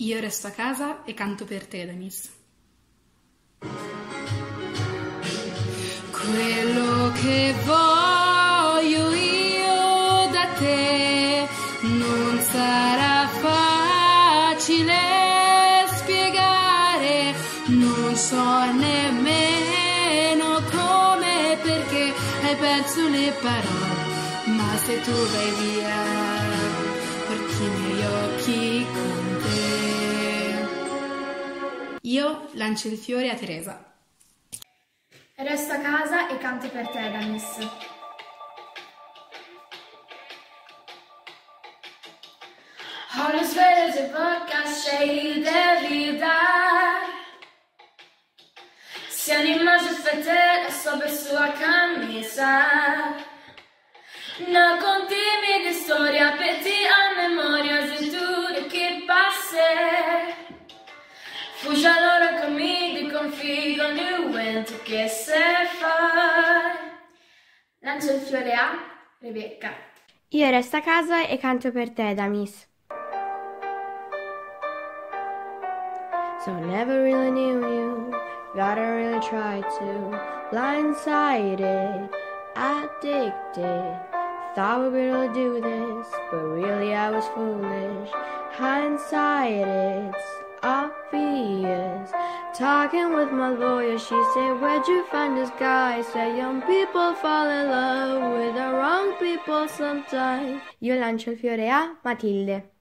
Io resto a casa e canto per te, Danis. Quello che voglio io da te non sarà facile spiegare, non so nemmeno come e perché hai perso le parole, ma se tu vai via, porti i miei occhi. Io lancio il fiore a Teresa. Resto a casa e canto per te, Danis. Har du vi där? Se animato fettere sopra sua camisa Non contimi di storia petit a memoria vento che se fa Lancio il fiore a Rebecca. Io resto a casa e canto per te, Damis. So I never really knew you, gotta really try to. Blindsided, addicted. Thought be able to do this, but really I was foolish. Hindsight, it's obvious. Talking with my lawyer, she said, Where'd you find this guy? Said young people fall in love with the wrong people sometimes. Io lancio il fiore a Matilde.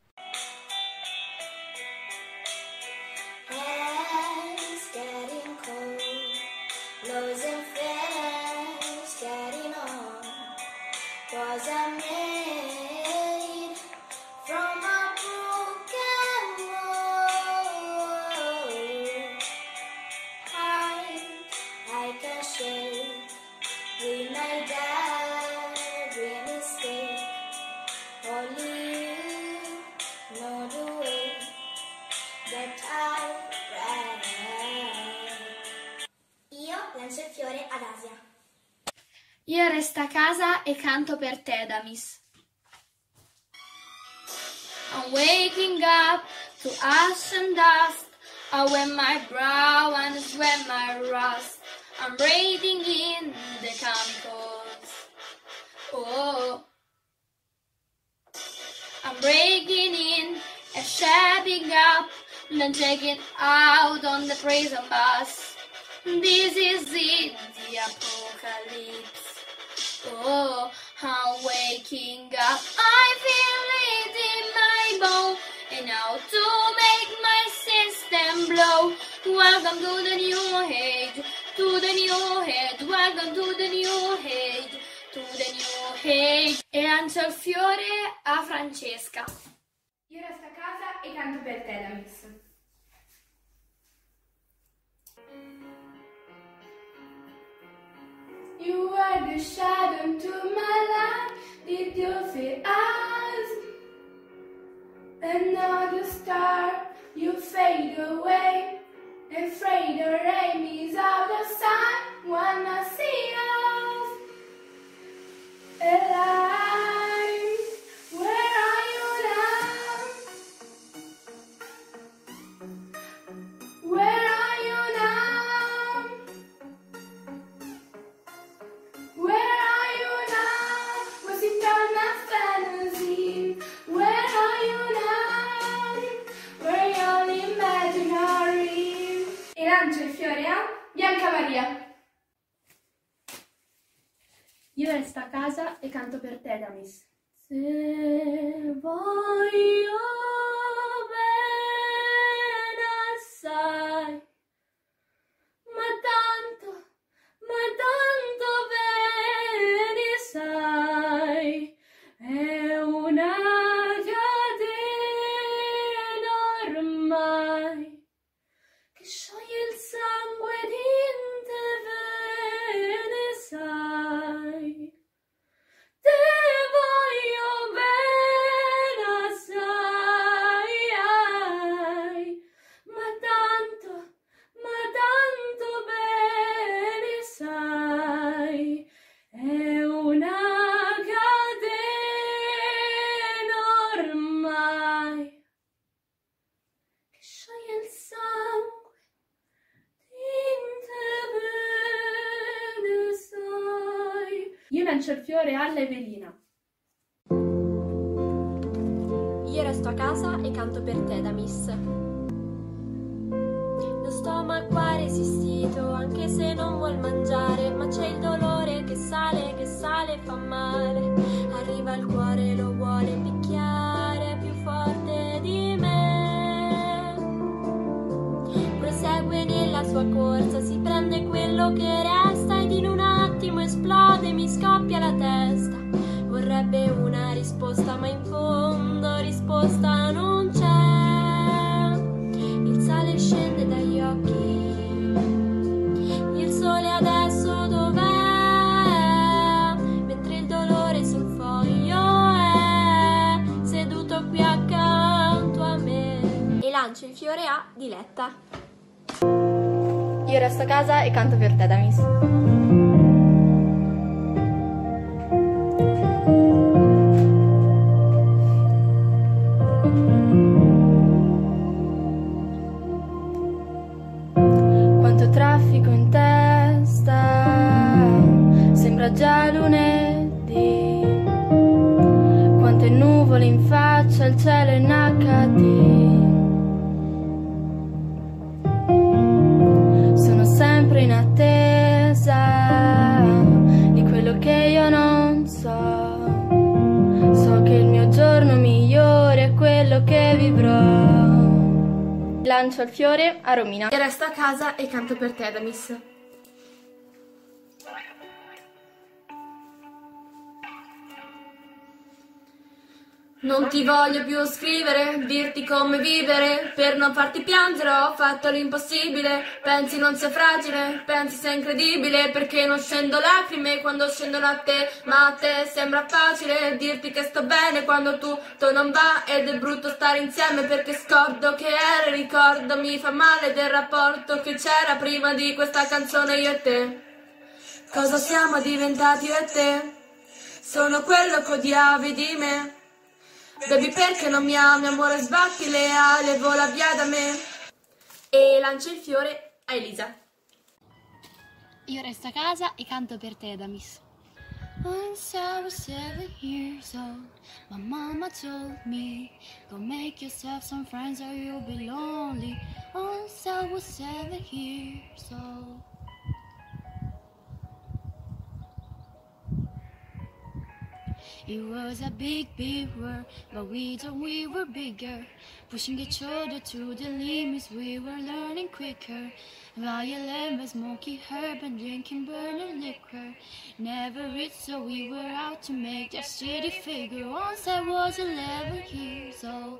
Casa e canto per. I'm waking up to ash and dust. I wear my brow and sweat my rust. I'm breathing in the chemicals. Oh, I'm breaking in and shutting up, And then checking out on the prison bus. This is it, the apocalypse. Oh, I'm waking up. I feel it in my bone. And now to make my system blow. Welcome to the new age. To the new age. Welcome to the new age. To the new age. E lancio il fiore a Francesca. Io resto a casa e canto per te, You are the shadow to my light. Did you see us? Another star, you fade away. Afraid the rain is out of sight. Wanna see us alive? E canto per te, Damis. Se voglio lancio il fiore alla Evelina. Io resto a casa e canto per te da Miss. Lo stomaco ha resistito anche se non vuol mangiare, ma c'è il dolore che sale, che sale e fa male. Arriva il cuore, lo vuole picchiare più forte di me. Prosegue nella sua corsa, si prende quello che scoppia la testa. Vorrebbe una risposta, ma in fondo risposta non c'è. Il sale scende dagli occhi. Il sole adesso dov'è? Mentre il dolore sul foglio è seduto qui accanto a me. E lancio il fiore a Diletta. Io resto a casa e canto per te, Damis. Faccia, il cielo in HD. Sono sempre in attesa di quello che io non so. So che il mio giorno migliore è quello che vivrò. Lancio il fiore a Romina. E resto a casa e canto per te, Damis. Non ti voglio più scrivere, dirti come vivere, per non farti piangere ho fatto l'impossibile, pensi non sia fragile, pensi sia incredibile, perché non scendo lacrime quando scendono a te, ma a te sembra facile dirti che sto bene quando tutto non va ed è brutto stare insieme perché scordo che era, ricordo mi fa male del rapporto che c'era prima di questa canzone io e te. Cosa siamo diventati io e te? Sono quello che odiavi di me. Baby perché non mi ami amore sbatti le ali e vola via da me E lancio il fiore a Elisa. Io resto a casa e canto per te, Damis. Once I was seven years old, my mama told me, Go make yourself some friends or you'll be lonely. Once I was seven years old. It was a big, big world, but we thought we were bigger. Pushing each other to the limits, we were learning quicker. Violent by smoky herb and drinking burning liquor. Never rich, so we were out to make that city figure. Once I was 11 years old,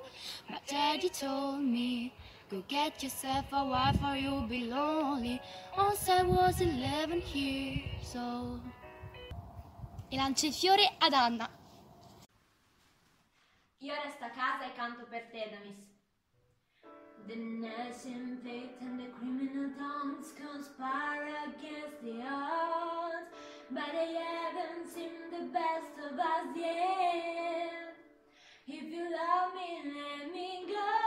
my daddy told me. Go get yourself a wife or you'll be lonely. Once I was 11 years old. E lancio il fiore ad Anna. Io resto a casa e canto per te, Damis. The nation faith and the criminal tongues conspire against the odds, but they haven't seen the best of us yet. If you love me, let me go.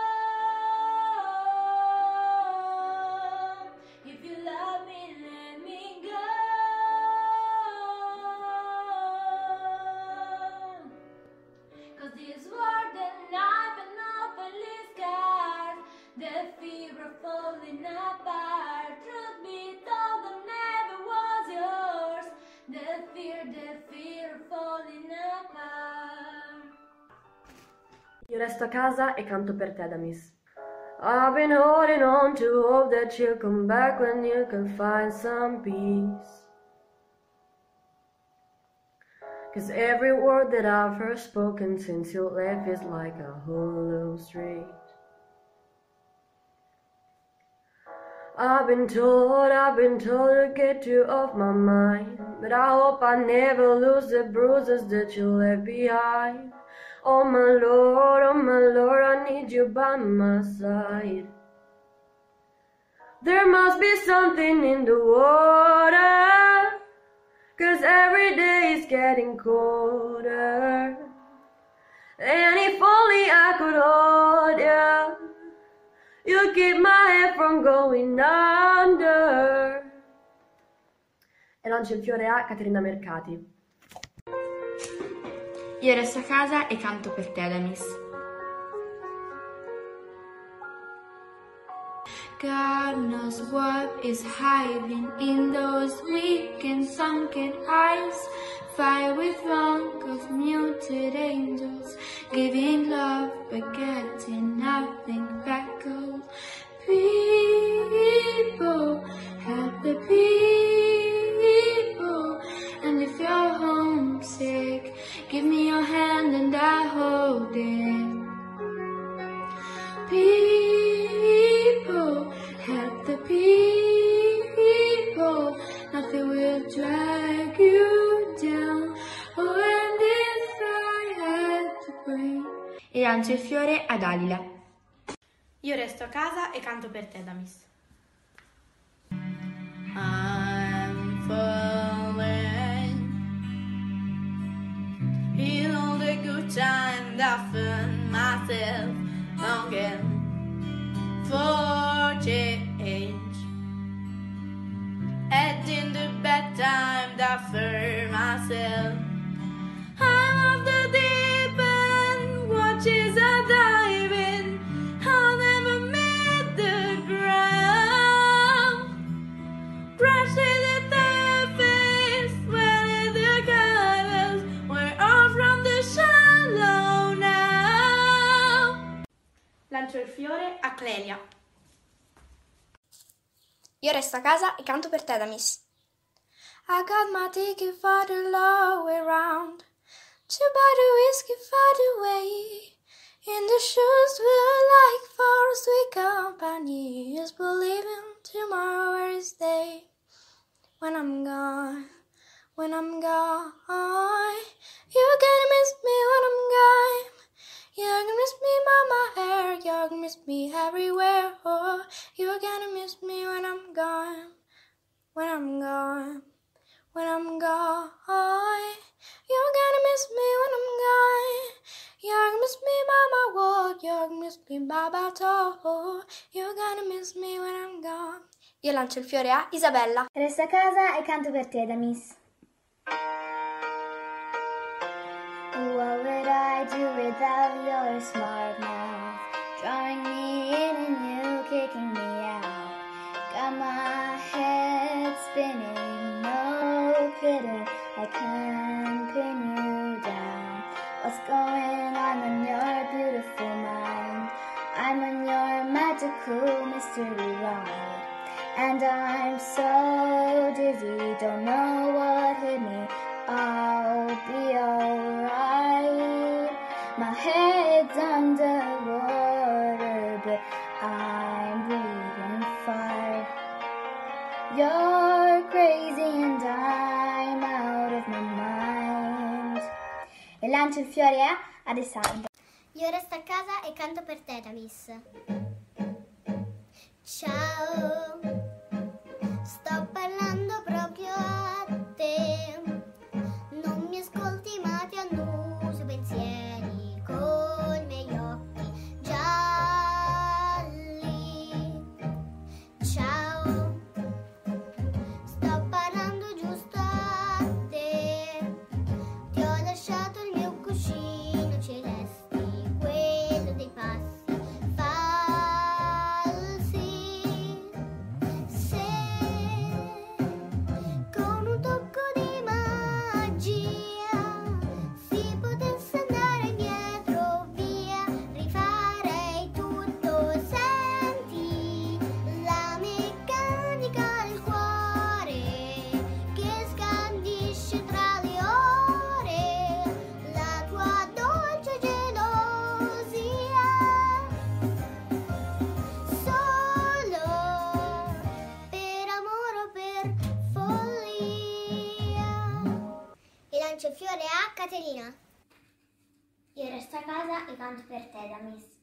Resto a casa e canto per te, Damis. I've been holding on to hope that you'll come back when you can find some peace. Cause every word that I've heard spoken since you left is like a hollow street. I've been told, I've been told to get you off my mind. But I hope I never lose the bruises that you left behind. Oh my lord, oh my lord, I need you by my side. There must be something in the water. Cause every day is getting colder. And if only I could hold you, you keep my head from going under. E lancio il fiore a Caterina Mercati. Io resto a casa e canto per te, Damis. God knows what is hiding in those weak and sunken eyes. Fire with wrong of muted angels, giving love but getting nothing back. Oh, people, help the people. Lancio il fiore ad Alila. Io resto a casa e canto per te, Damis. I'm falling In all the good times I found myself longing for change And in the bad times I found myself Lancio il fiore a Clelia. Io resto a casa e canto per te, Damis. I got my ticket for the long way round to buy the whiskey for the way. In the shoes will like for sweet company is believing tomorrow is day. When I'm gone, when I'm gone, you're gonna miss me when I'm gone. You're gonna miss me my hair, you're gonna miss me everywhere. Oh, you're gonna miss me when I'm gone, when I'm gone, when I'm gone. You're gonna miss me when I'm gone. You're gonna miss me my walk, you're gonna miss me my talk. Oh, you're gonna miss me when I'm gone. Io lancio il fiore a Isabella. Resto a casa e canto per te, Damis. What would I do without your smart mouth? Drawing me in and you kicking me out. Got my head spinning, no kidding. I can't pin you down. What's going on in your beautiful mind? I'm on your magical mystery ride. And I'm so dizzy, don't know what hit me. I'll be alright. My head's underwater, but I'm breathing fire. You're crazy and I'm out of my mind. E lancio il fiore a Alessandro. Io resto a casa e canto per te, Damis. Ciao, canto per te, Damis.